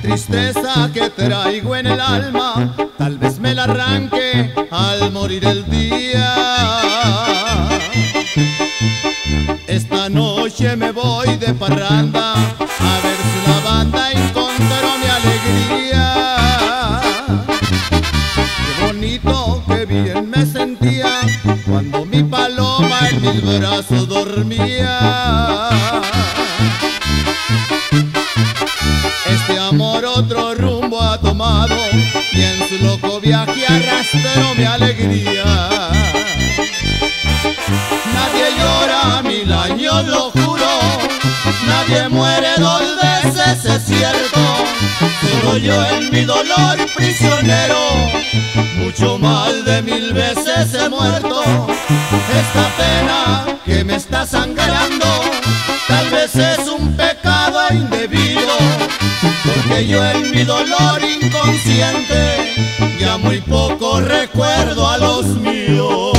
Tristeza que traigo en el alma, tal vez me la arranque al morir el es cierto. Yo en mi dolor prisionero. Mucho mal de mil veces he muerto. Esta pena que me está sangrando, tal vez es un pecado indebido. Porque yo en mi dolor inconsciente ya muy poco recuerdo a los míos.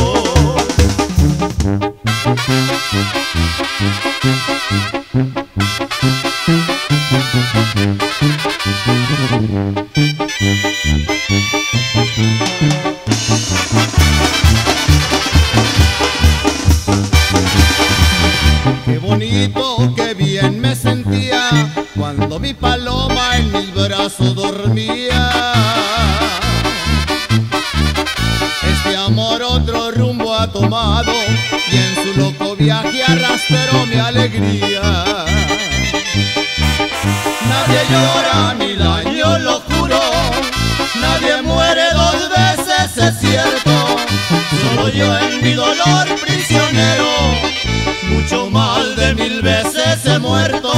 Tomado y en su loco viaje arrastró mi alegría. Nadie llora mil años, lo juro. Nadie muere dos veces, es cierto. Solo yo en mi dolor prisionero. Mucho mal de mil veces he muerto.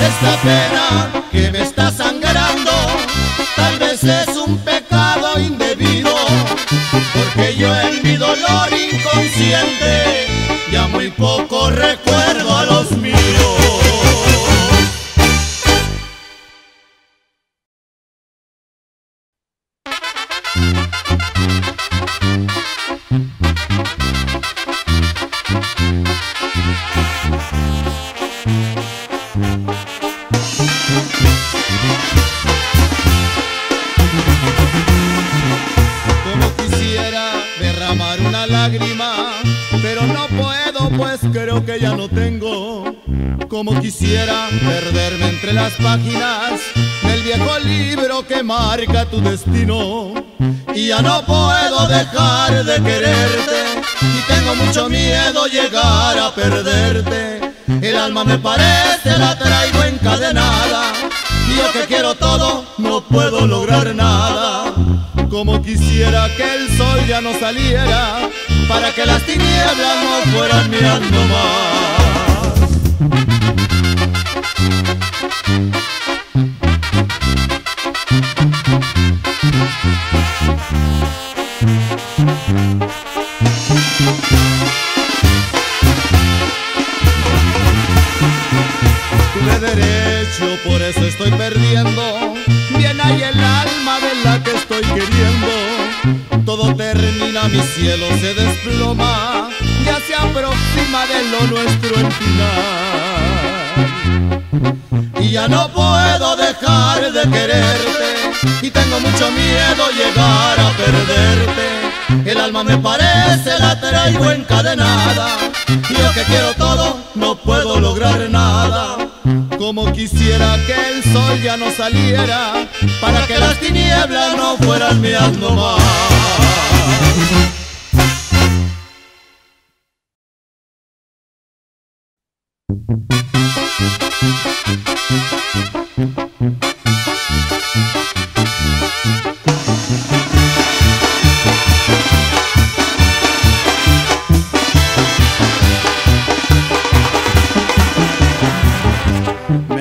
Esta pena que me está sangrando, tal vez es un poco recuerdo a los míos. Tu destino. Y ya no puedo dejar de quererte, y tengo mucho miedo llegar a perderte. El alma me parece la traigo encadenada, y yo que quiero todo, no puedo lograr nada. Como quisiera que el sol ya no saliera Para que las tinieblas no fueran mirando más cielo se desploma Ya se aproxima de lo nuestro el final. Y ya no puedo dejar de quererte Y tengo mucho miedo llegar a perderte. El alma me parece la traigo encadenada Y yo que quiero todo no puedo lograr nada. Como quisiera que el sol ya no saliera Para que las tinieblas no fueran mirando más Me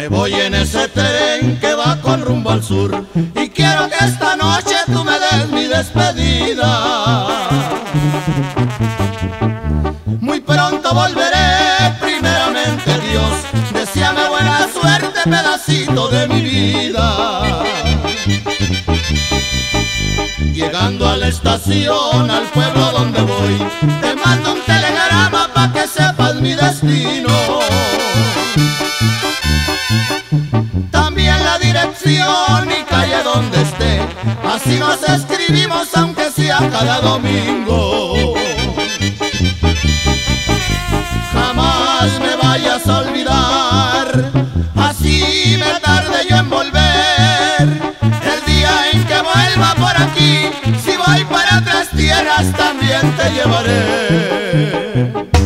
voy en ese tren que va con rumbo al sur Y quiero que esta noche tú me des mi despedida pedacito de mi vida. Llegando a la estación, al pueblo donde voy, te mando un telegrama pa' que sepas mi destino. También la dirección y calle donde esté, así nos escribimos aunque sea cada domingo. Jamás me vayas a olvidar. Así me tarde yo en volver. El día en que vuelva por aquí, si voy para otras tierras también te llevaré.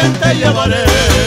también te llevaré.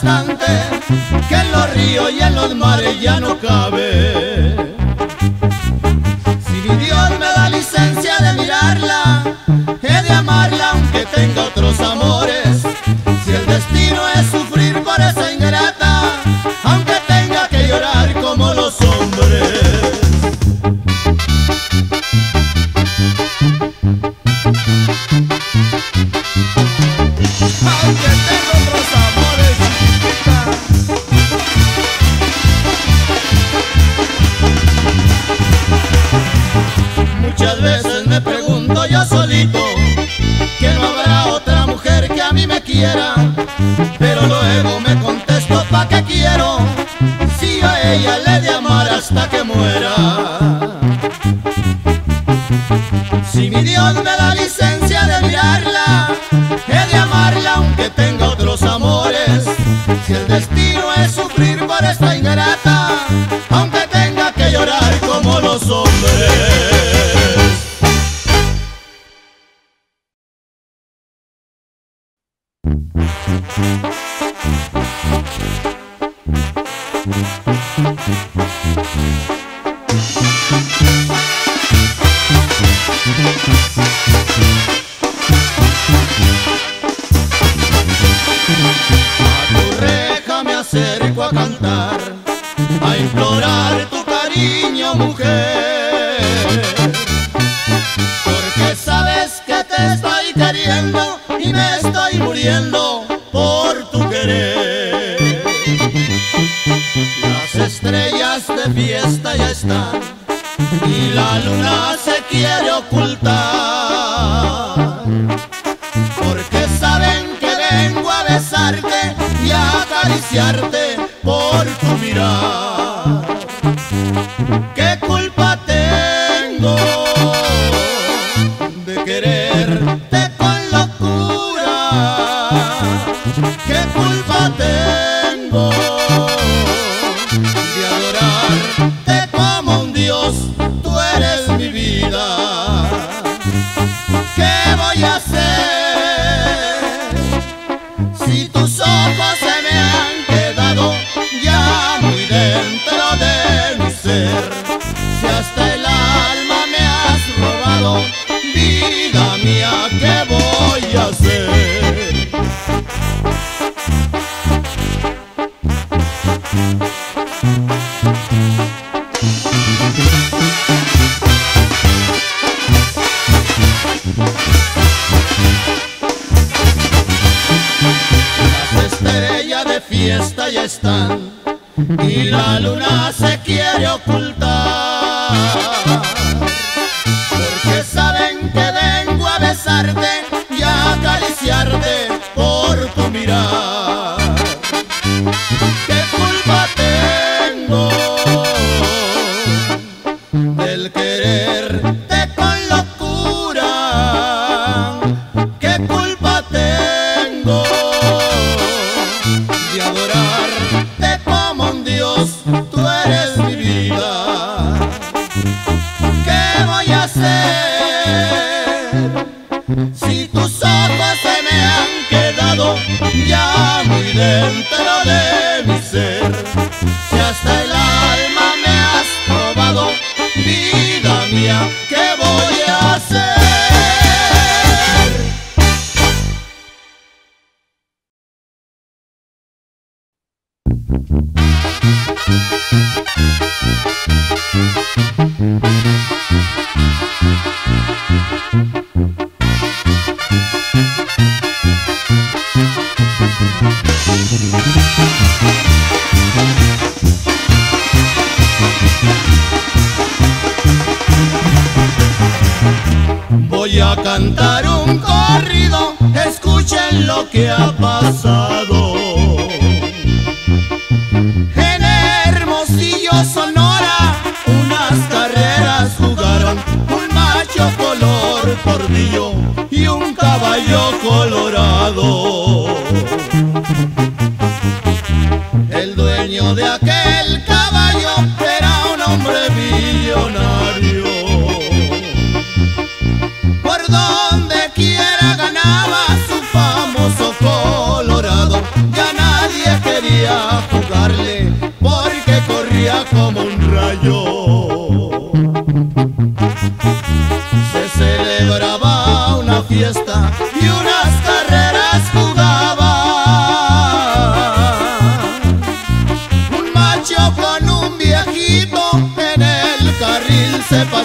que en los ríos y en los mares ya no cabe. y la luna se quiere ocultar porque saben que vengo a besarte y a acariciarte por tu mirar. ¿Qué y tus ojos se me han quedado ya muy dentro de mi ser. Si hasta el alma me has robado, vida mía, ¿qué voy a hacer? escuchen lo que ha pasado. En Hermosillo, Sonora, unas carreras jugaron un macho color cordillo y un caballo color.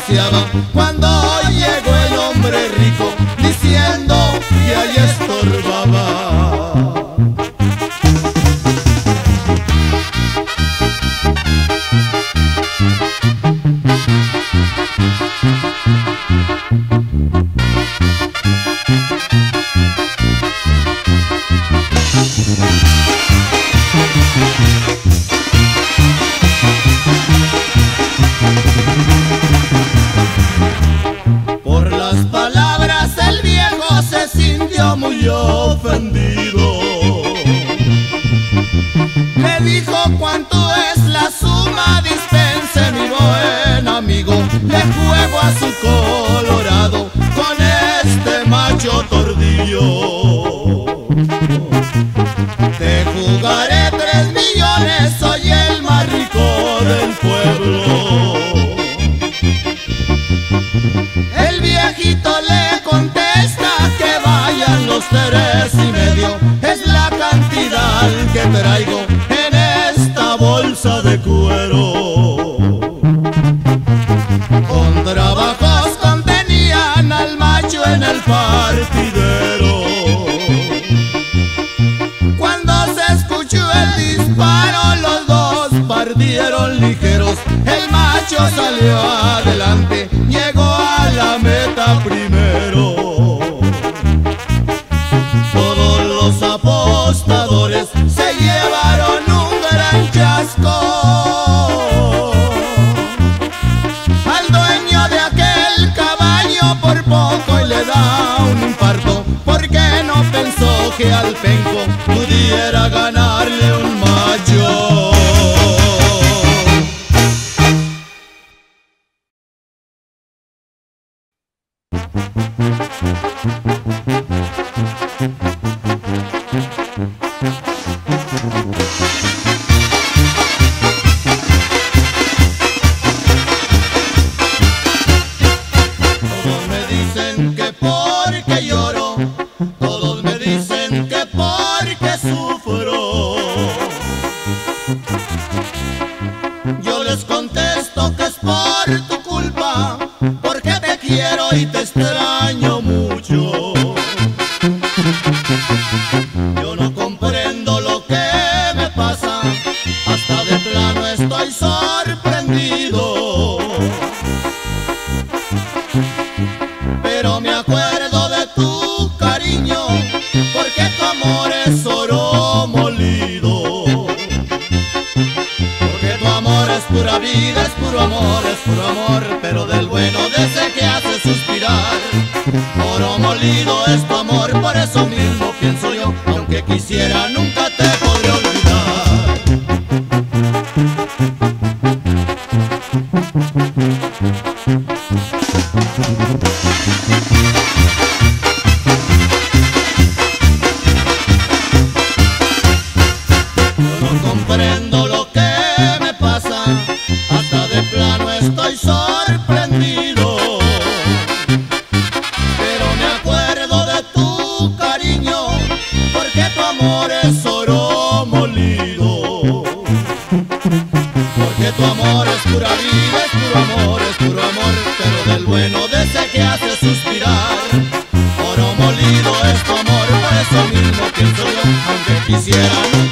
paseaba cuando tres y medio es la cantidad que traigo en esta bolsa de cuero. Con trabajos contenían al macho en el partidero. Cuando se escuchó el disparo, los dos partieron ligeros. El macho salió adelante, llegó a la meta primero. pura vida, es puro amor, es puro amor, pero del bueno de ese que hace suspirar. Oro molido es tu amor, por eso mismo lo pienso yo, aunque quisiera.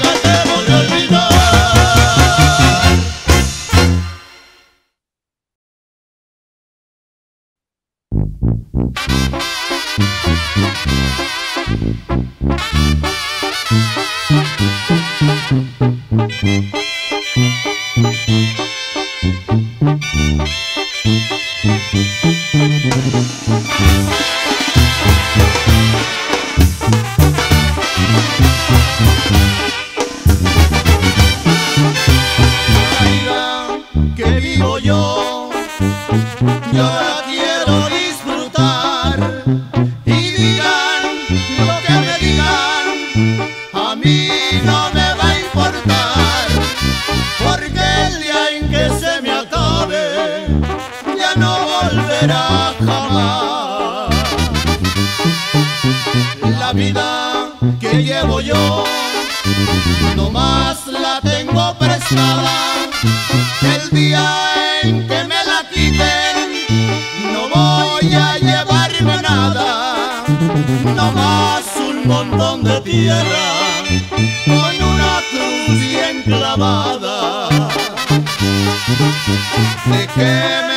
volverá jamás. La vida que llevo yo, no más la tengo prestada. El día en que me la quiten, no voy a llevarme nada. No más un montón de tierra con una cruz bien clavada. ¿De qué me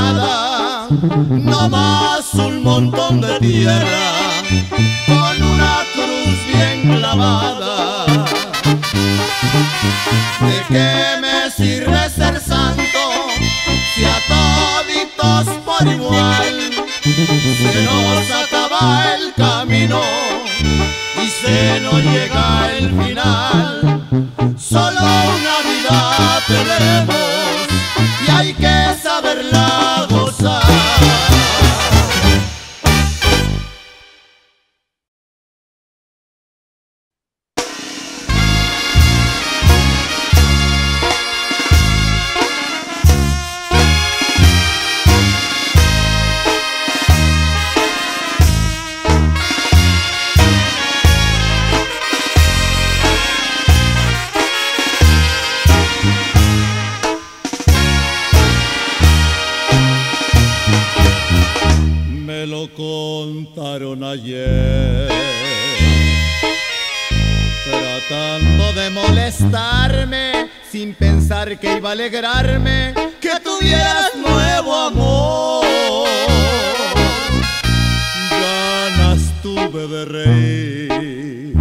nada, nada más un montón de tierra. alegrarme que tuvieras nuevo amor. Ganas tuve de reír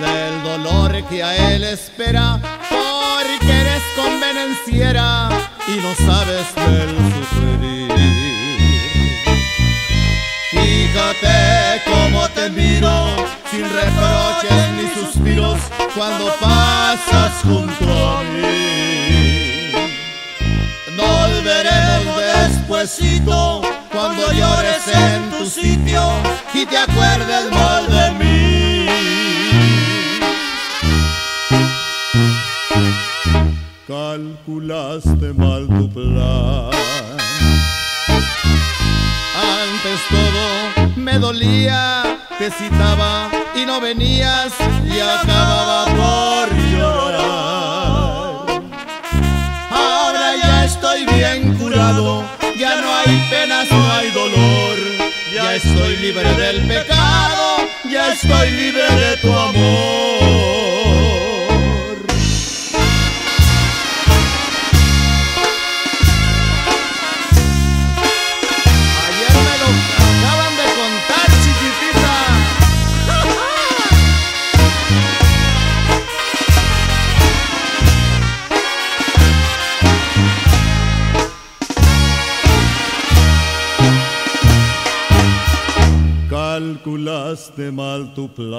del dolor que a él espera, por porque eres convenenciera y no sabes del sufrir. Fíjate con sin reproches ni suspiros cuando pasas junto a mí. Nos veremos despuesito cuando llores en tu sitio y te acuerdes más de mí. Calculaste mal tu plan. Antes todo me dolía te citaba y no venías y acababa por llorar. Ahora ya estoy bien curado, ya no hay penas, no hay dolor. Ya estoy libre del pecado, ya estoy libre de tu amor. Antes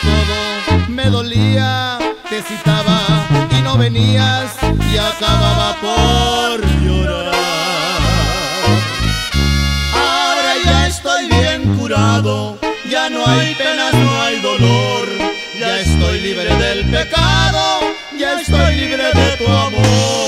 todo me dolía, te citaba y no venías y acababa por llorar. Ahora ya estoy bien curado, ya no hay penas, no hay dolor. Ya estoy libre del pecado, ya estoy libre de tu amor.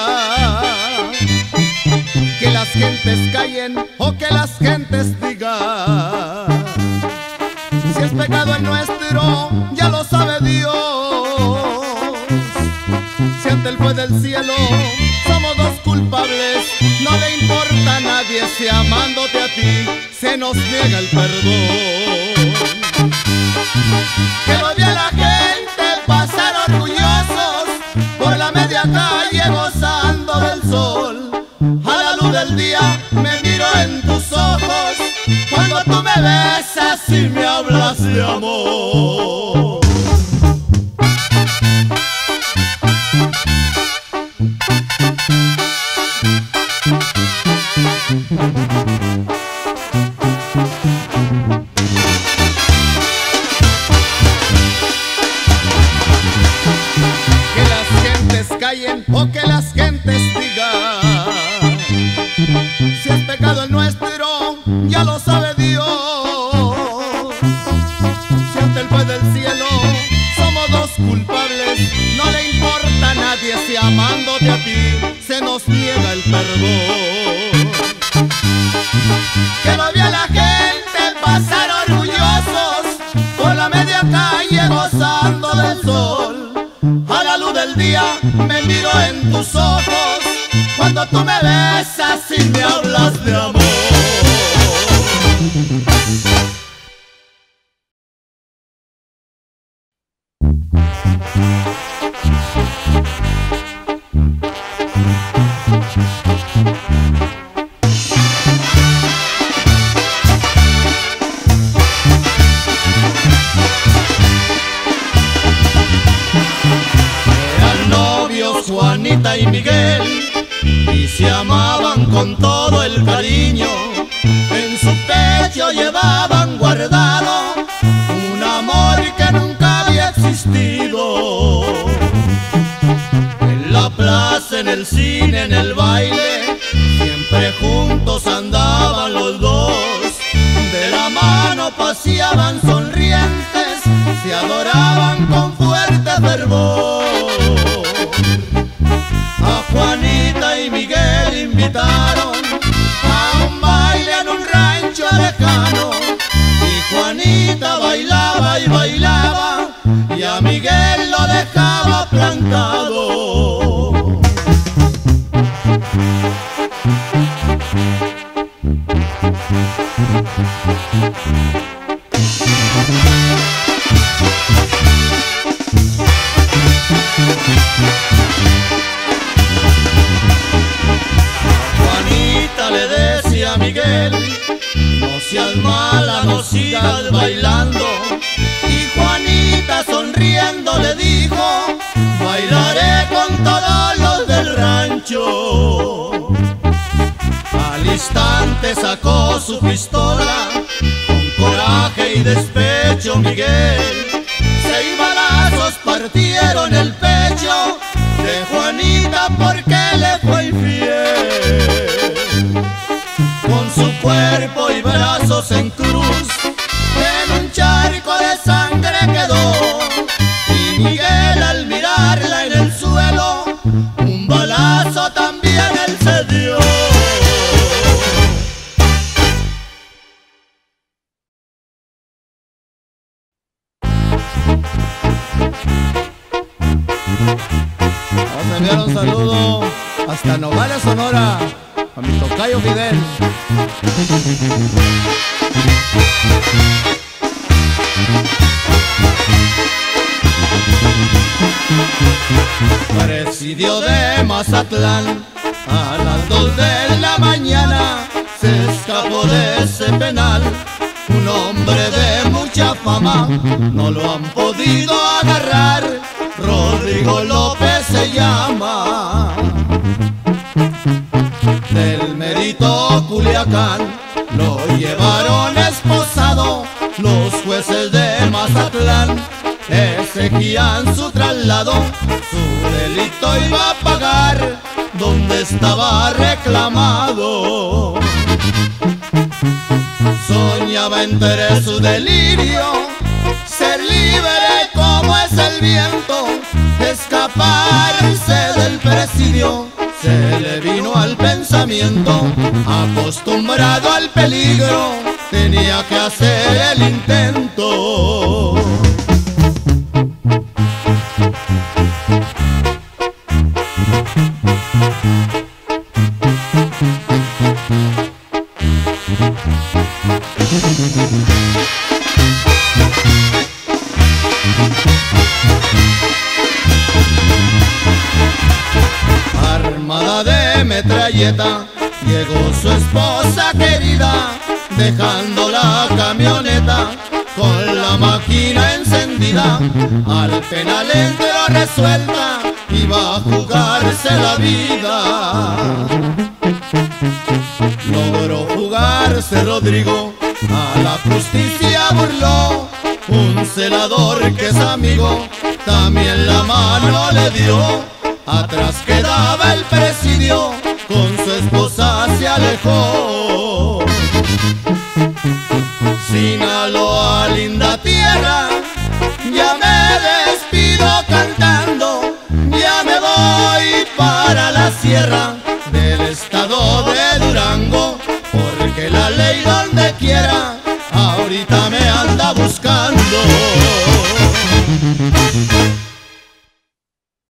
Las gentes callen o que las gentes digan. Si es pecado el nuestro, ya lo sabe Dios. Si ante el juez del cielo somos dos culpables, no le importa a nadie si amándote a ti se nos niega el perdón. Que lo vea la gente pasar orgullosos por la media calle gozando del sol. Día me miro en tus ojos cuando tú me besas y me hablas de amor. Y Miguel y se amaban con todo el cariño. En su pecho llevaban guardado un amor que nunca había existido. En la plaza, en el cine, en el baile, siempre juntos andaban los dos. De la mano paseaban sonrientes, se adoraban con fuerte fervor. A un baile en un rancho lejano. Y Juanita bailaba y bailaba y a Miguel lo dejaba plantado. Hasta Nogales, Sonora, a mi tocayo Fidel. Presidio de Mazatlán, a las dos de la mañana se escapó de ese penal. Un hombre de mucha fama, no lo han podido agarrar. Rodrigo López se llama. Mérito Culiacán lo llevaron esposado los jueces de Mazatlán. Exigían su traslado, su delito iba a pagar donde estaba reclamado. Soñaba entre su delirio ser libre como es el viento, escaparse del presidio. Se le vino al pensamiento, acostumbrado al peligro, tenía que hacer el intento. Llegó su esposa querida, dejando la camioneta con la máquina encendida. Al penal entró resuelta, iba a jugarse la vida. Logró jugarse Rodrigo, a la justicia burló. Un celador que es amigo, también la mano le dio. Atrás quedaba el presidio, con su esposa se alejó. Sinaloa, linda tierra, ya me despido cantando, ya me voy para la sierra del estado de Durango, porque la ley donde quiera